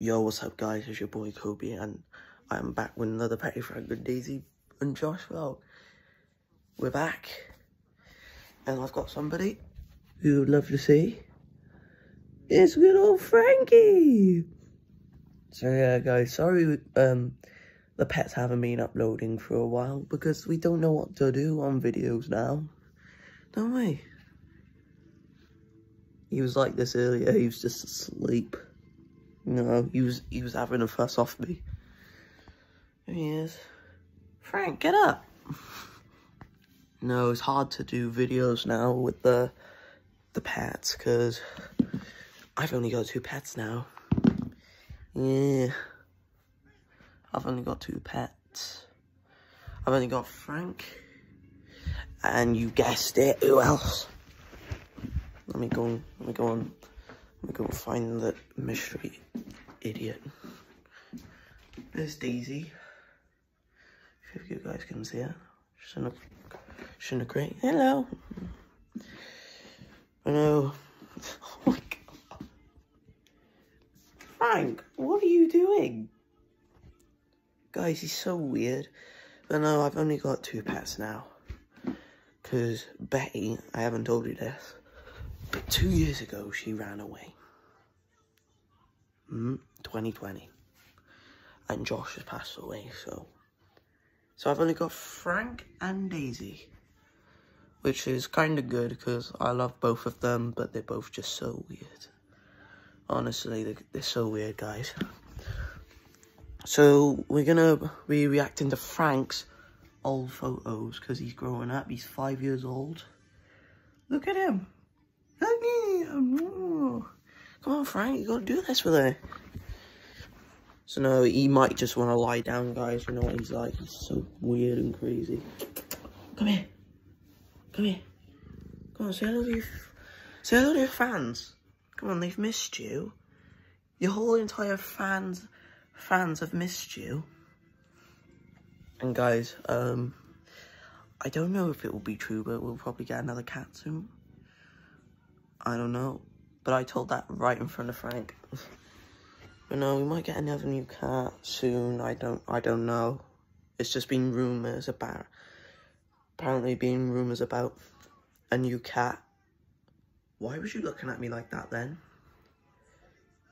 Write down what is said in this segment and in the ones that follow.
Yo, what's up guys, it's your boy Kobe and I'm back with another Frank with Daisy and Josh vlog. We're back and I've got somebody who would love to see. It's good old Frankie! So yeah guys, sorry um the pets haven't been uploading for a while because we don't know what to do on videos now. Don't we? He was like this earlier, he was just asleep. No, he was he was having a fuss off me. Here he is. Frank, get up. No, it's hard to do videos now with the the pets because I've only got two pets now. Yeah. I've only got two pets. I've only got Frank. And you guessed it, who else? Let me go on, let me go on Gonna go find the mystery idiot. There's Daisy. If you guys can see her. She's in a, she's in a crate. Hello. I know. Oh my god. Frank, what are you doing? Guys, he's so weird. But no, I've only got two pets now. Because Betty, I haven't told you this, but two years ago, she ran away. Mm, 2020. And Josh has passed away, so... So I've only got Frank and Daisy. Which is kind of good, because I love both of them, but they're both just so weird. Honestly, they're, they're so weird, guys. So, we're gonna be reacting to Frank's old photos, because he's growing up. He's five years old. Look at him. Come on, Frank, you gotta do this with her. So no, he might just want to lie down, guys. You know what he's like. He's so weird and crazy. Come here. Come here. Come on, say hello to your, say hello to your fans. Come on, they've missed you. Your whole entire fans, fans have missed you. And guys, um, I don't know if it will be true, but we'll probably get another cat soon. I don't know. But I told that right in front of Frank. but no, we might get another new cat soon. I don't I don't know. It's just been rumours about apparently being rumours about a new cat. Why was you looking at me like that then?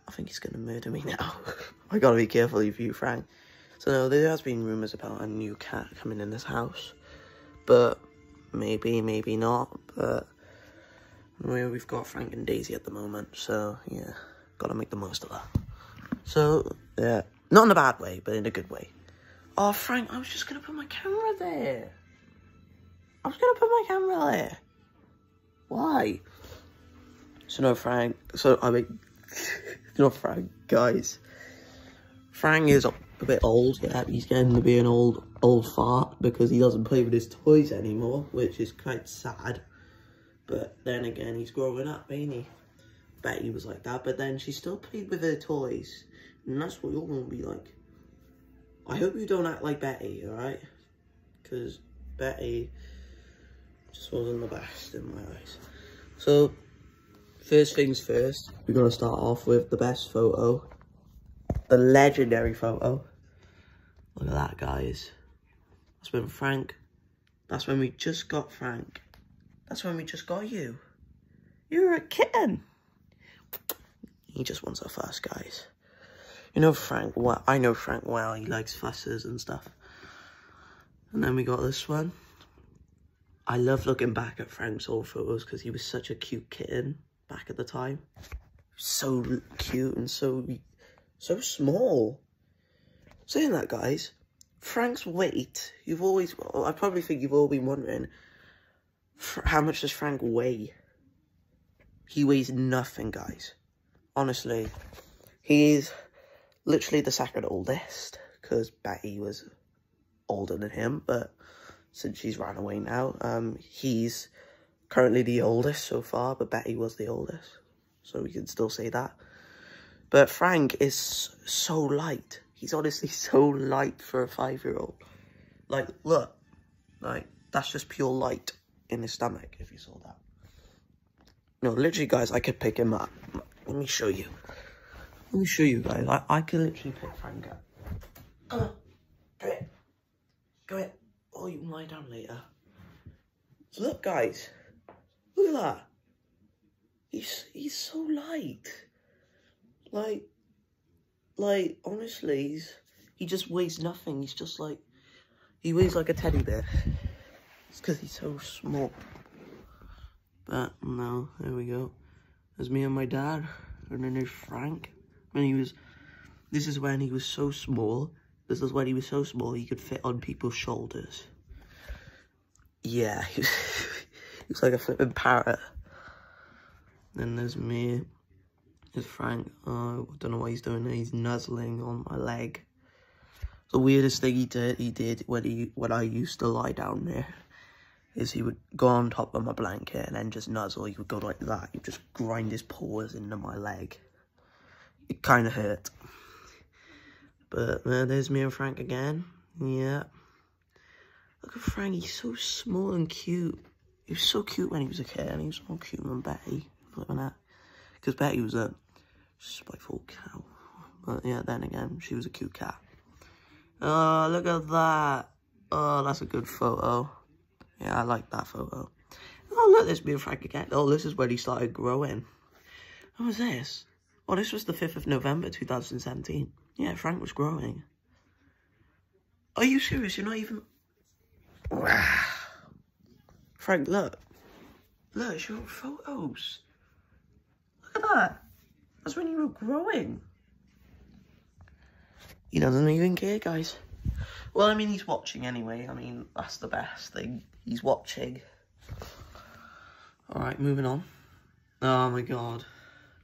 I think he's gonna murder me now. I gotta be careful of you, Frank. So no, there has been rumours about a new cat coming in this house. But maybe, maybe not. But we've got Frank and Daisy at the moment, so yeah, gotta make the most of that. So, yeah, not in a bad way, but in a good way. Oh, Frank, I was just gonna put my camera there. I was gonna put my camera there. Why? So no, Frank, so I mean, not Frank, guys. Frank is a bit old, yeah, he's getting to be an old, old fart because he doesn't play with his toys anymore, which is quite sad. But then again, he's growing up, ain't he? Betty was like that, but then she still played with her toys. And that's what you're going to be like. I hope you don't act like Betty, alright? Because Betty just wasn't the best in my eyes. So, first things first, we're going to start off with the best photo. The legendary photo. Look at that, guys. That's when Frank, that's when we just got Frank that's when we just got you. You're a kitten. He just wants a fuss, guys. You know Frank well. I know Frank well. He likes fusses and stuff. And then we got this one. I love looking back at Frank's old photos because he was such a cute kitten back at the time. So cute and so so small. Saying that, guys, Frank's weight, you've always, well, I probably think you've all been wondering, how much does Frank weigh? He weighs nothing, guys. Honestly, he's literally the second oldest because Betty was older than him, but since she's ran away now, um, he's currently the oldest so far, but Betty was the oldest, so we can still say that. But Frank is so light. He's honestly so light for a five-year-old. Like, look, like, that's just pure light in his stomach, if you saw that. No, literally, guys, I could pick him up. Let me show you. Let me show you guys. I, I can literally pick Frank up. Come on. Go it. Go it. Oh, you can lie down later. So look, guys. Look at that. He's he's so light. Like, like honestly, he's he just weighs nothing. He's just like he weighs like a teddy bear. It's because he's so small. But no, there we go. There's me and my dad. And then there's Frank. When he was, this is when he was so small. This is when he was so small he could fit on people's shoulders. Yeah, he was, like a flipping parrot. Then there's me. There's Frank. Oh, I don't know what he's doing. There. He's nuzzling on my leg. The weirdest thing he did, he did when he when I used to lie down there is he would go on top of my blanket and then just nuzzle. He would go like that. He'd just grind his paws into my leg. It kind of hurt. But uh, there's me and Frank again. Yeah. Look at Frank. He's so small and cute. He was so cute when he was a kid. And he was more cute than Betty. Look at that. Because Betty was a spiteful cow. But yeah, then again, she was a cute cat. Oh, look at that. Oh, that's a good photo. Yeah, I like that photo. Oh, look, there's me and Frank again. Oh, this is where he started growing. What was this? Oh, this was the 5th of November, 2017. Yeah, Frank was growing. Are you serious? You're not even... Frank, look. Look, it's your photos. Look at that. That's when you were growing. He doesn't even care, guys. Well, I mean, he's watching anyway. I mean, that's the best thing. He's watching. Alright, moving on. Oh my god.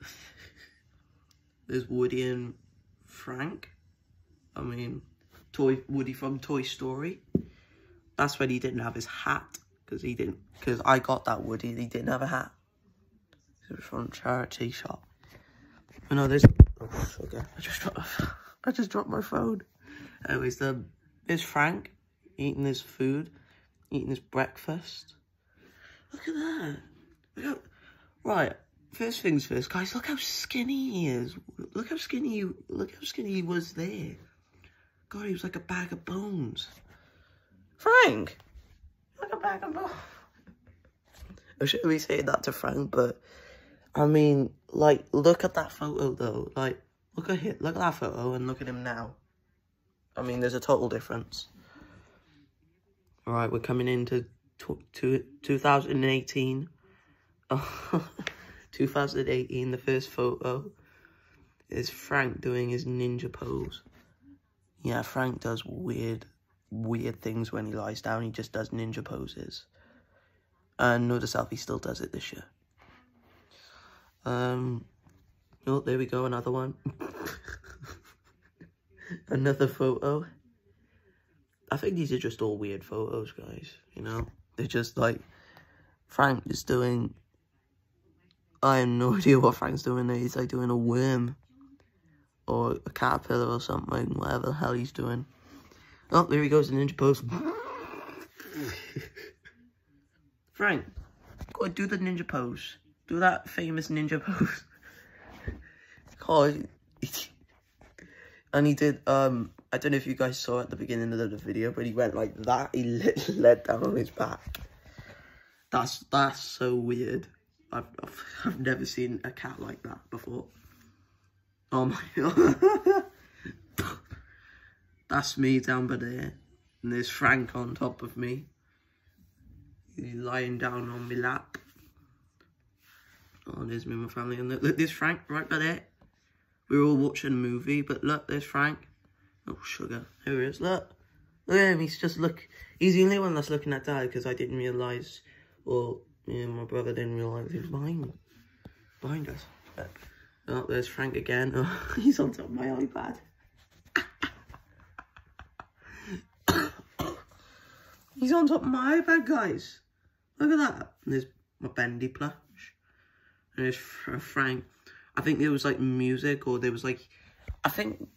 There's Woody and Frank. I mean, Toy Woody from Toy Story. That's when he didn't have his hat. Because he didn't, because I got that Woody and he didn't have a hat. It was from charity shop. Oh no, there's, oh sugar. I just dropped, I just dropped my phone. Anyways, um, there's Frank eating his food, eating his breakfast. Look at that. Look right, first things first, guys, look how skinny he is. Look how skinny, look how skinny he was there. God, he was like a bag of bones. Frank! Like a bag of bones. I shouldn't be saying that to Frank, but, I mean, like, look at that photo, though. Like, look at him, look at that photo and look at him now. I mean, there's a total difference. All right, we're coming into 2018. 2018, the first photo is Frank doing his ninja pose. Yeah, Frank does weird, weird things when he lies down. He just does ninja poses. And how he still does it this year. Um, oh, there we go, another one. another photo. I think these are just all weird photos, guys, you know? They're just like, Frank is doing, I have no idea what Frank's doing there. He's like doing a worm or a caterpillar or something, whatever the hell he's doing. Oh, there he goes, a ninja pose. Frank, go do the ninja pose. Do that famous ninja pose. oh, and he did, um, I don't know if you guys saw at the beginning of the video, but he went like that. He led down on his back. That's, that's so weird. I've, I've, I've never seen a cat like that before. Oh my god. that's me down by there. And there's Frank on top of me. He's lying down on my lap. Oh, there's me and my family. And look, look, there's Frank right by there. We were all watching a movie, but look, there's Frank. Oh, sugar. Here he is. Look. Look at him. He's just look. He's the only one that's looking at Dad because I didn't realise, or yeah, my brother didn't realise he was behind, behind us. But, oh, there's Frank again. Oh, he's on top of my iPad. he's on top of my iPad, guys. Look at that. And there's my bendy plush. And there's Frank. I think there was like music or there was like, I think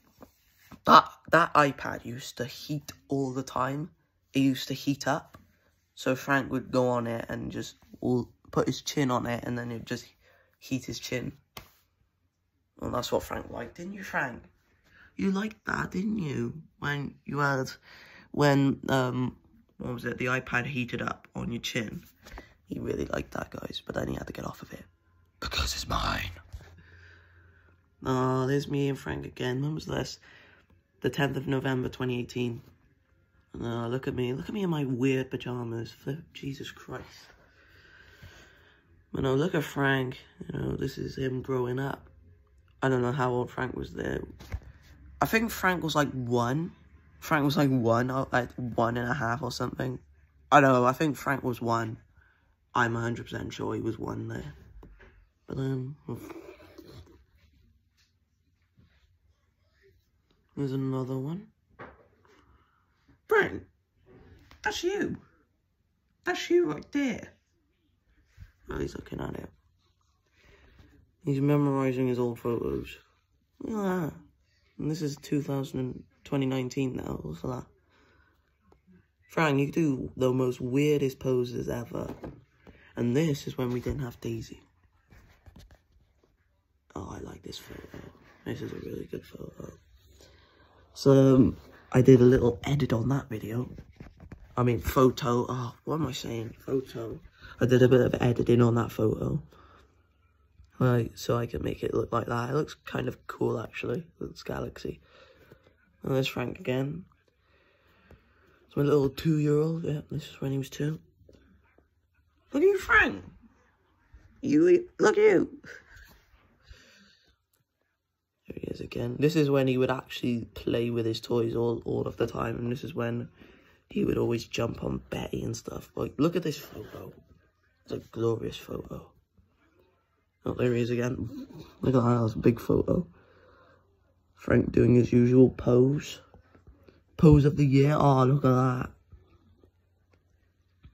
that, that iPad used to heat all the time. It used to heat up. So Frank would go on it and just put his chin on it and then it would just heat his chin. Well, that's what Frank liked, didn't you, Frank? You liked that, didn't you? When you had, when, um, what was it, the iPad heated up on your chin. He really liked that, guys, but then he had to get off of it. Because it's mine. Oh, there's me and Frank again. When was this? The 10th of November, 2018. Oh, look at me. Look at me in my weird pajamas. Flip, Jesus Christ. But no, look at Frank. You know, this is him growing up. I don't know how old Frank was there. I think Frank was like one. Frank was like one, uh, like one and a half or something. I don't know, I think Frank was one. I'm 100% sure he was one there. But then... There's another one. Frank, that's you. That's you right there. Oh, he's looking at it. He's memorizing his old photos. Look at that. And this is 2000, 2019 now. What's that? Frank, you do the most weirdest poses ever. And this is when we didn't have Daisy. Oh, I like this photo. This is a really good photo. So, um, I did a little edit on that video. I mean, photo. Oh, what am I saying? Photo. I did a bit of editing on that photo. Right, so I can make it look like that. It looks kind of cool, actually. Looks Galaxy. And there's Frank again. It's my little two-year-old. Yeah, this is when he was two. Look at you, Frank. You, look at you. Again. This is when he would actually play with his toys all, all of the time. And this is when he would always jump on Betty and stuff. Like, look at this photo. It's a glorious photo. Oh, there he is again. Look at that, that's a big photo. Frank doing his usual pose. Pose of the year. Oh, look at that.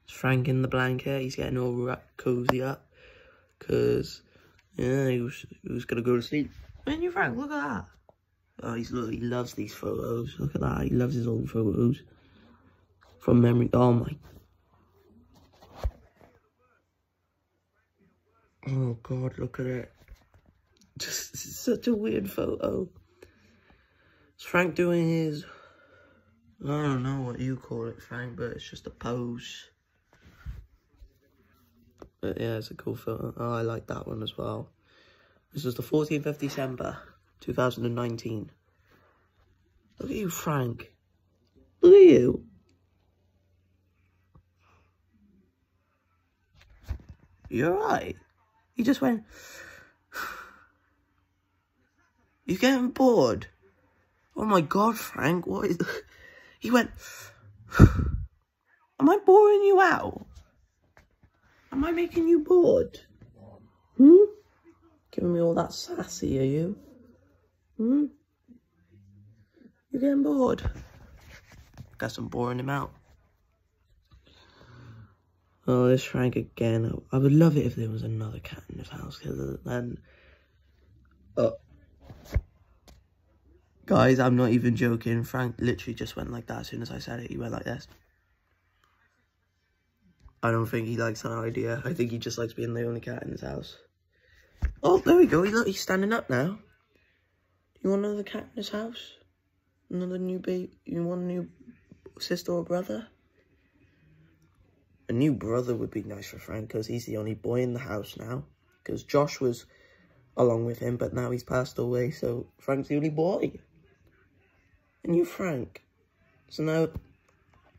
It's Frank in the blanket. He's getting all cozy up. Because, yeah, he was, he was going to go to sleep. Man, you Frank, look at that. Oh, he's look, he loves these photos. Look at that. He loves his old photos. From memory. Oh, my Oh god, look at it. Just such a weird photo. It's Frank doing his I don't know what you call it, Frank, but it's just a pose. But yeah, it's a cool photo. Oh, I like that one as well. This was the 14th of December, 2019. Look at you, Frank. Look at you. You're right. You just went, You're getting bored? Oh my god, Frank, what is... He went, Am I boring you out? Am I making you bored? Hmm? Giving me all that sassy, are you? Hmm? You're getting bored? Guess I'm boring him out. Oh, this Frank again. I would love it if there was another cat in this house, because then... Oh. Guys, I'm not even joking. Frank literally just went like that as soon as I said it. He went like this. I don't think he likes that idea. I think he just likes being the only cat in his house. Oh, there we go. Look, he's standing up now. You want another cat in this house? Another new baby? You want a new sister or brother? A new brother would be nice for Frank because he's the only boy in the house now. Because Josh was along with him, but now he's passed away, so Frank's the only boy. And you, Frank. So now,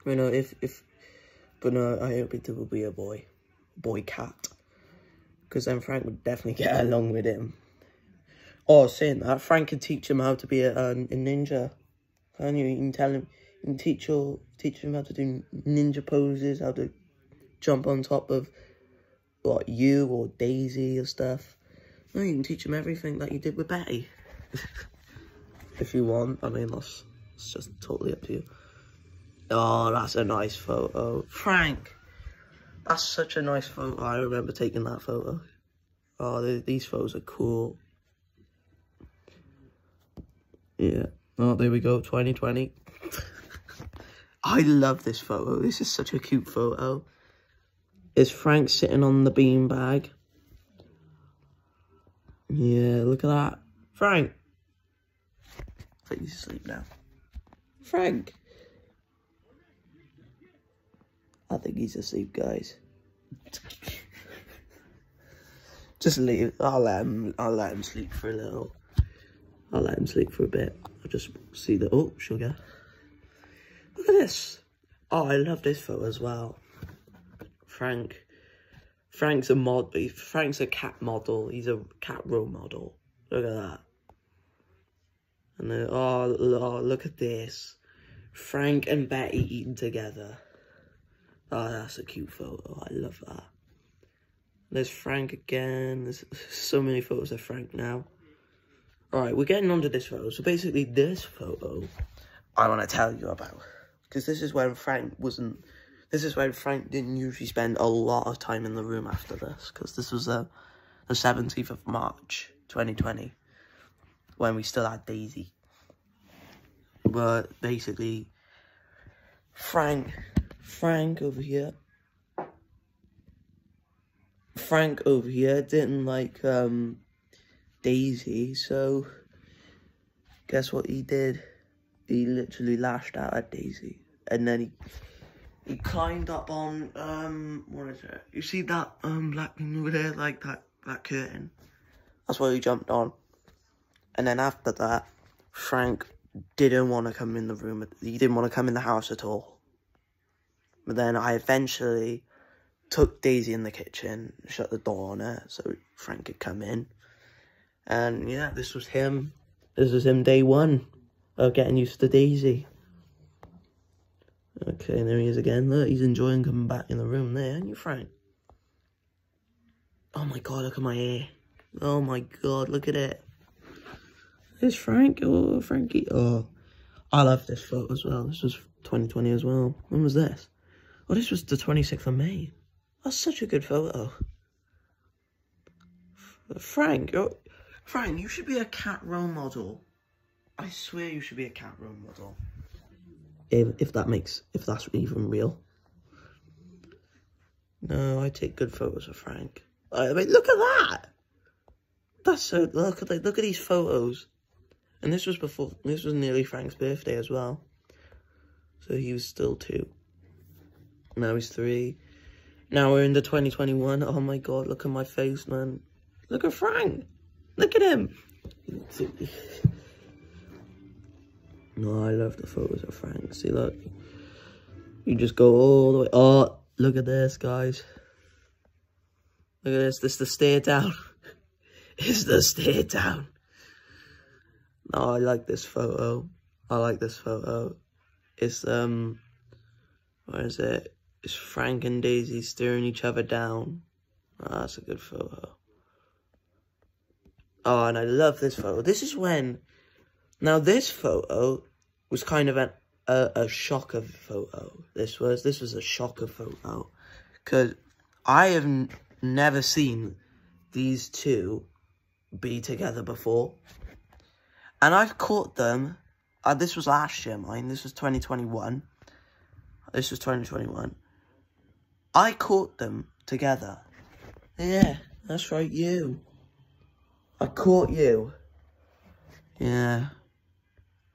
you know, if, if, but no, I hope it will be a boy. Boy cat. Because then Frank would definitely get along with him. Oh, saying that, uh, Frank can teach him how to be a, um, a ninja. Can you? You can tell him, you can teach, your, teach him how to do ninja poses, how to jump on top of what you or Daisy or stuff. You can teach him everything that you did with Betty. if you want. I mean, that's, that's just totally up to you. Oh, that's a nice photo. Frank, that's such a nice photo. I remember taking that photo. Oh, they, these photos are cool. Yeah. Oh, there we go, 2020. I love this photo. This is such a cute photo is Frank sitting on the beanbag. Yeah, look at that. Frank. I think he's asleep now. Frank. I think he's asleep, guys. Just leave. I'll let him. I'll let him sleep for a little. I'll let him sleep for a bit. I'll just see the. Oh, sugar. Look at this. Oh, I love this photo as well. Frank. Frank's a mod. Frank's a cat model. He's a cat role model. Look at that. And then, oh, oh, look at this. Frank and Betty eating together. Oh, that's a cute photo. I love that. There's Frank again. There's so many photos of Frank now. Alright, we're getting onto this photo. So basically, this photo I want to tell you about. Because this is when Frank wasn't... This is when Frank didn't usually spend a lot of time in the room after this. Because this was uh, the 17th of March, 2020. When we still had Daisy. But basically, Frank... Frank over here Frank over here didn't like um, Daisy, so guess what he did? He literally lashed out at Daisy, and then he he climbed up on um what is it? You see that um black thing over there, like that that curtain? That's where he jumped on, and then after that, Frank didn't want to come in the room. He didn't want to come in the house at all. But then I eventually took Daisy in the kitchen, shut the door on it so Frank could come in. And yeah, this was him. This was him day one of getting used to Daisy. Okay, there he is again. Look, he's enjoying coming back in the room there, aren't you, Frank? Oh my god, look at my hair. Oh my god, look at it. There's Frank. Oh, Frankie. Oh, I love this photo as well. This was 2020 as well. When was this? Oh, this was the 26th of May. That's such a good photo. Frank, Frank, you should be a cat role model. I swear you should be a cat role model. If, if that makes, if that's even real. No, I take good photos of Frank. I mean, look at that. That's so, look at, look at these photos. And this was before, this was nearly Frank's birthday as well. So he was still two. Now he's three. Now we're in the 2021. Oh my god, look at my face, man. Look at Frank. Look at him. No, I love the photos of Frank. See, look. You just go all the way. Oh, look at this, guys. Look at this. This is the stare down. it's the stare down. No, I like this photo. I like this photo. It's, um, where is it? It's Frank and Daisy staring each other down. Oh, that's a good photo. Oh, and I love this photo. This is when... Now, this photo was kind of an, a, a shocker photo. This was this was a shocker photo. Because I have never seen these two be together before. And I've caught them. Uh, this was last year, mine. This was 2021. This was 2021. I caught them together. Yeah, that's right, you. I caught you. Yeah.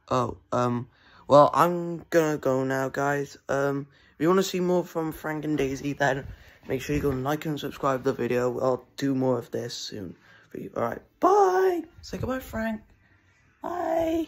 Oh, um, well, I'm gonna go now, guys. Um, if you want to see more from Frank and Daisy, then make sure you go and like and subscribe the video. I'll do more of this soon for you. Alright, bye! Say goodbye, Frank. Bye!